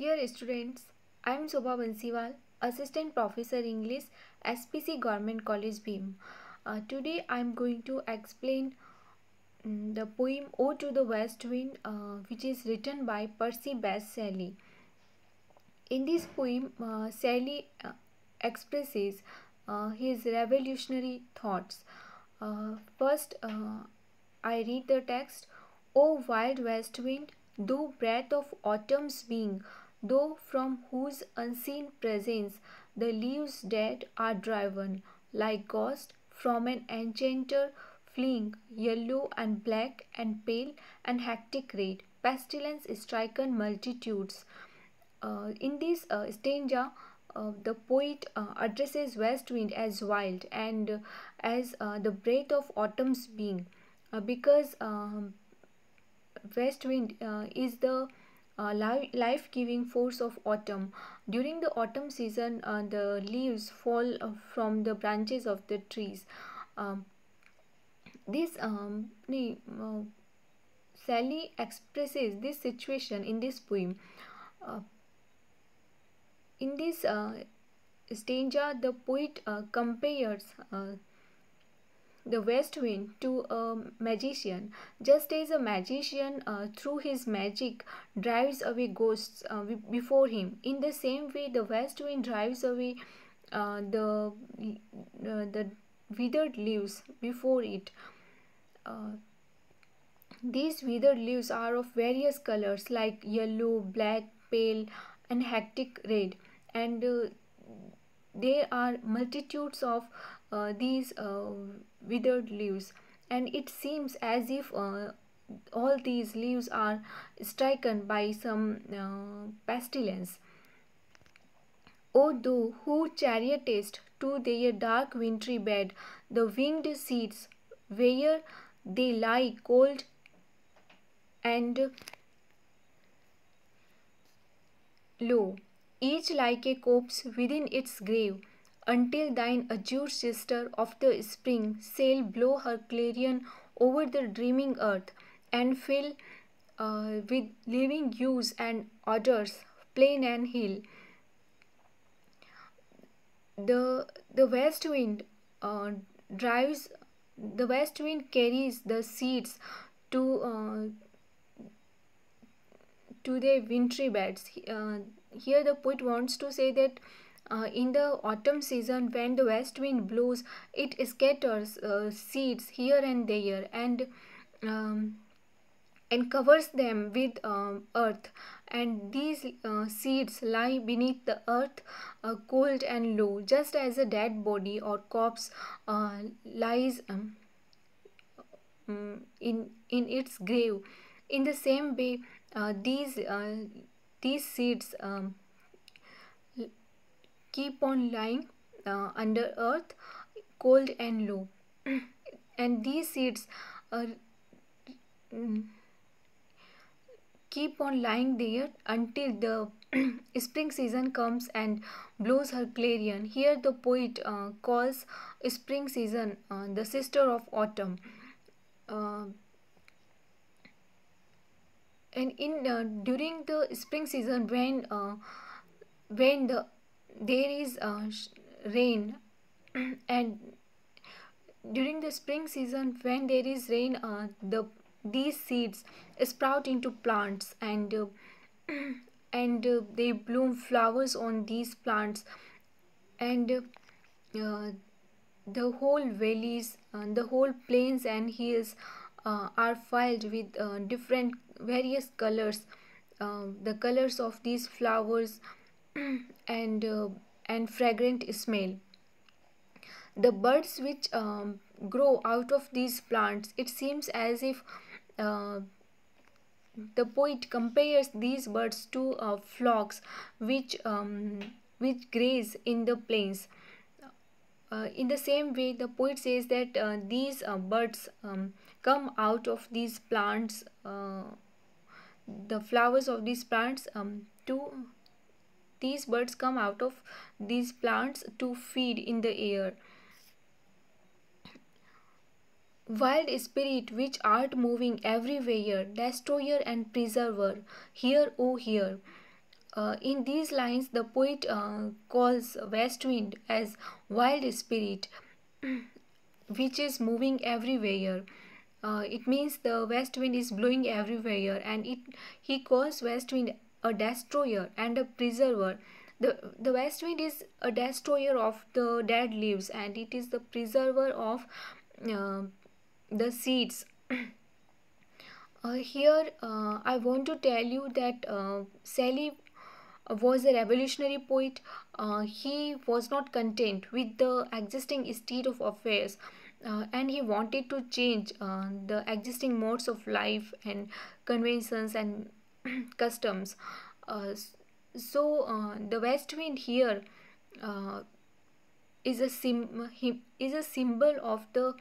Dear students, I am Shobha Banshiwal, Assistant Professor English, SPC Government College Bhim. Uh, today I am going to explain um, the poem Ode to the West Wind, uh, which is written by Percy Bysshe Shelley. In this poem, uh, Shelley uh, expresses uh, his revolutionary thoughts. Uh, first, I read the text. O wild west wind, thou breath of autumn's wing, though from whose unseen presence the leaves dead are driven, like ghosts from an enchanter fleeing, yellow and black and pale and hectic red, pestilence stricken multitudes. Uh, in this uh, stanza, uh, the poet uh, addresses west wind as wild and as uh, the breath of autumn's being uh, because um, west wind is the uh, life-giving force of autumn. During the autumn season, uh, the leaves fall uh, from the branches of the trees. Um, this um, uh, Shelley expresses this situation in this poem. Uh, in this uh, stanza, the poet compares the west wind to a magician. Just as a magician uh, through his magic drives away ghosts uh, before him. In the same way the west wind drives away uh, the uh, the withered leaves before it. Uh, these withered leaves are of various colors like yellow black pale and hectic red. And uh, there are multitudes of uh, these uh, withered leaves. And it seems as if uh, all these leaves are stricken by some uh, pestilence. O thou who chariotest to their dark wintry bed? The winged seeds where they lie cold and low, each like a corpse within its grave, until thine azure sister of the spring sail blow her clarion over the dreaming earth and fill uh, with living hues and odors plain and hill. The, the west wind uh, drives, the west wind carries the seeds to uh, to their wintry beds. Uh, here the poet wants to say that uh, in the autumn season when the west wind blows it scatters uh, seeds here and there and um, and covers them with um, earth. And these uh, seeds lie beneath the earth uh, cold and low. Just as a dead body or corpse uh, lies um, um, in in its grave. In the same way uh, these these seeds um, keep on lying uh, under earth cold and low. And these seeds are mm, keep on lying there until the spring season comes and blows her clarion here the poet uh, calls spring season uh, the sister of autumn. Uh, and in uh, during the spring season when uh, when the there is uh, rain. And during the spring season when there is rain uh, the these seeds sprout into plants and uh, and uh, they bloom flowers on these plants. And uh, the whole valleys uh, the whole plains and hills uh, are filled with different various colors. The colors of these flowers and uh, and fragrant smell. The birds which um, grow out of these plants it seems as if uh, the poet compares these birds to uh, flocks which um, which graze in the plains. Uh, in the same way the poet says that uh, these uh, birds um, come out of these plants the flowers of these plants um, to these birds come out of these plants to feed in the air. Wild spirit which art moving everywhere, destroyer and preserver, here, oh, here. Uh, in these lines, the poet uh, calls west wind as wild spirit, which is moving everywhere. Uh, it means the west wind is blowing everywhere, and it he calls west wind a destroyer and a preserver. The, the west wind is a destroyer of the dead leaves and it is the preserver of uh, the seeds. uh, here uh, I want to tell you that uh, Shelley was a revolutionary poet. Uh, he was not content with the existing state of affairs. Uh, and he wanted to change uh, the existing modes of life and conventions and customs. Uh, so uh, the west wind here uh, is a sim is a symbol of the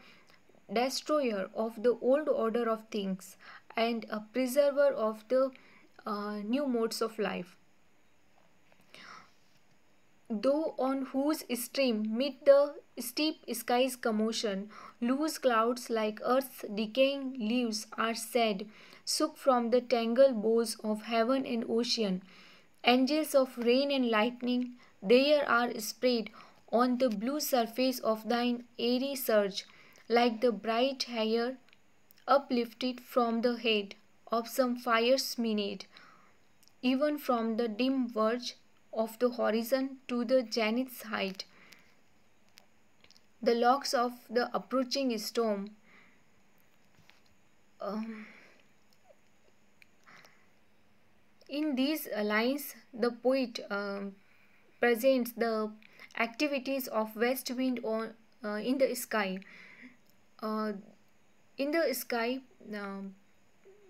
destroyer of the old order of things and a preserver of the uh, new modes of life though on whose stream meet the steep sky's commotion, loose clouds like earth's decaying leaves are said, shook from the tangled boughs of heaven and ocean. Angels of rain and lightning, there are spread on the blue surface of thine airy surge, like the bright hair uplifted from the head of some fierce maid. Even from the dim verge of the horizon to the zenith's height. The locks of the approaching storm. Um, in these lines, the poet um, presents the activities of west wind on, uh, in the sky. Uh, in the sky, um,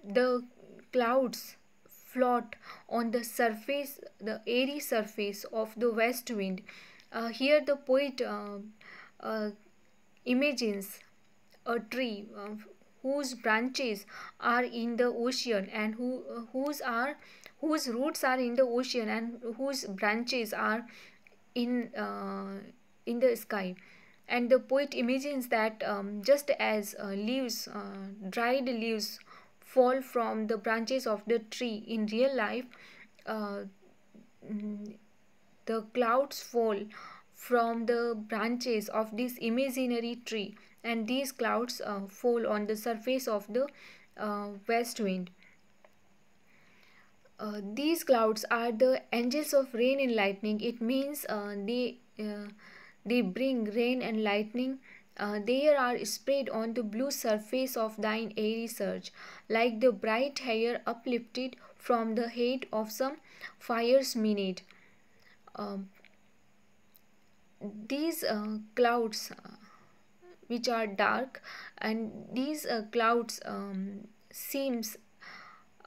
the clouds float on the surface, the airy surface of the west wind. Uh, here the poet uh, uh, imagines a tree whose branches are in the ocean and who uh, whose are whose roots are in the ocean and whose branches are in uh, in the sky. And the poet imagines that um, just as leaves dried leaves fall from the branches of the tree in real life uh, the clouds fall from the branches of this imaginary tree and these clouds uh, fall on the surface of the uh, west wind. Uh, these clouds are the angels of rain and lightning. It means uh, they uh, they bring rain and lightning. Uh, there are spread on the blue surface of thine airy surge, like the bright hair uplifted from the head of some fierce Maenad. Um, these uh, clouds, which are dark, and these uh, clouds um, seems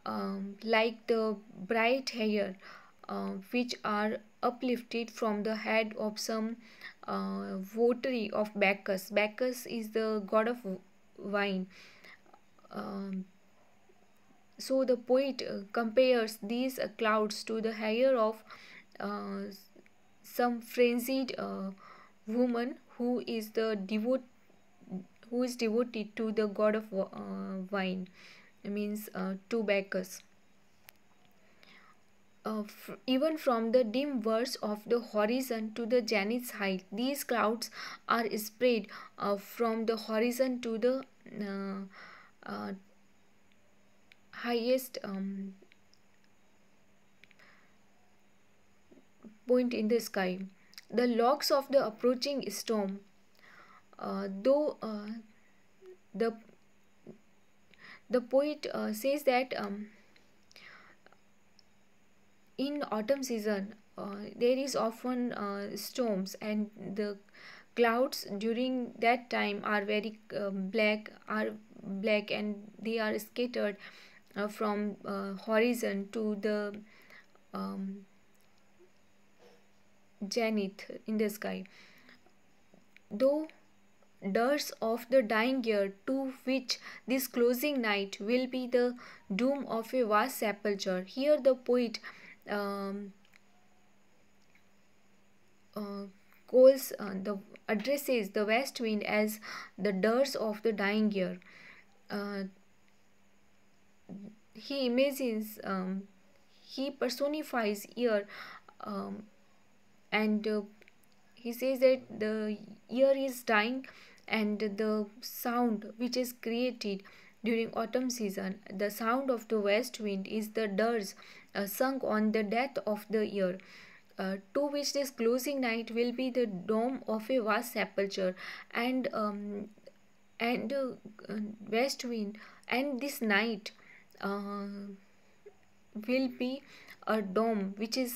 um, like the bright hair, uh, which are uplifted from the head of some uh, votary of Bacchus. Bacchus is the god of wine. Um, so the poet uh, compares these uh, clouds to the hair of uh, some frenzied uh, woman who is the devote who is devoted to the god of uh, wine it means to Bacchus uh, even from the dim verge of the horizon to the zenith's height. These clouds are spread uh, from the horizon to the uh, uh highest um, point in the sky. The logs of the approaching storm, uh, though uh, the the poet says that um, in autumn season uh, there is often uh, storms and the clouds during that time are very um, black are black and they are scattered uh, from uh, horizon to the um, zenith in the sky. Though dirge of the dying year to which this closing night will be the doom of a vast sepulchre here the poet um, uh, calls uh, the addresses the west wind as the dirge of the dying year. Uh, he imagines um, he personifies year um, and uh, he says that the year is dying and the sound which is created during autumn season. The sound of the west wind is the dirge uh, sung on the death of the year uh, to which this closing night will be the dome of a vast sepulchre. And um, and uh, west wind and this night uh, will be a dome which is